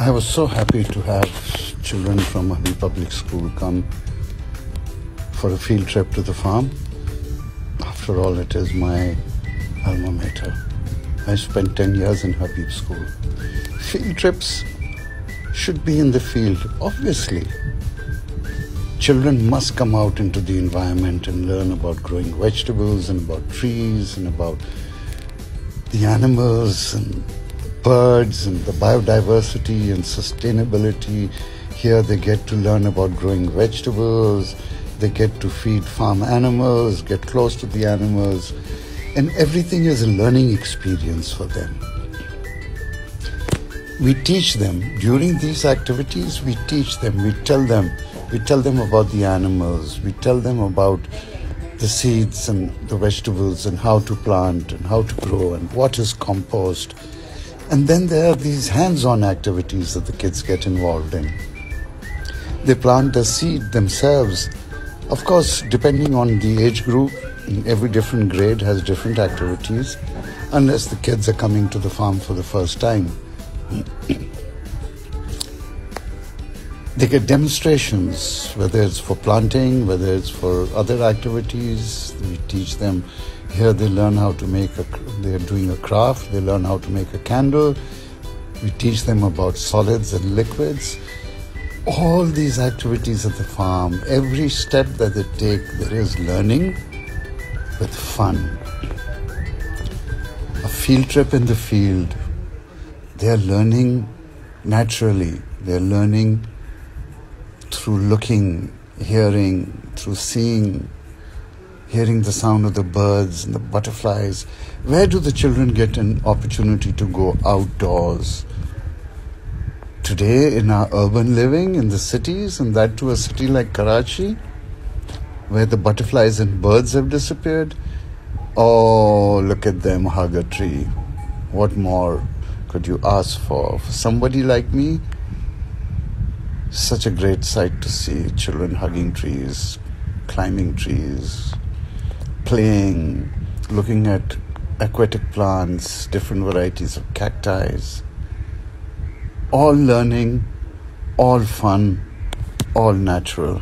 I was so happy to have children from Habib Public School come for a field trip to the farm. After all, it is my alma mater. I spent 10 years in Habib School. Field trips should be in the field, obviously. Children must come out into the environment and learn about growing vegetables and about trees and about the animals and birds and the biodiversity and sustainability. Here they get to learn about growing vegetables, they get to feed farm animals, get close to the animals, and everything is a learning experience for them. We teach them during these activities, we teach them, we tell them, we tell them about the animals, we tell them about the seeds and the vegetables and how to plant and how to grow and what is compost. And then there are these hands on activities that the kids get involved in. They plant the seed themselves. Of course, depending on the age group, every different grade has different activities, unless the kids are coming to the farm for the first time. they get demonstrations, whether it's for planting, whether it's for other activities. We teach them. Here they learn how to make a, they're doing a craft, they learn how to make a candle. We teach them about solids and liquids. All these activities at the farm, every step that they take, there is learning with fun. A field trip in the field, they are learning naturally. They are learning through looking, hearing, through seeing, hearing the sound of the birds and the butterflies. Where do the children get an opportunity to go outdoors? Today, in our urban living in the cities, and that to a city like Karachi, where the butterflies and birds have disappeared, oh, look at them hug a tree. What more could you ask for? For somebody like me, such a great sight to see children hugging trees, climbing trees, playing, looking at aquatic plants, different varieties of cacti, all learning, all fun, all natural.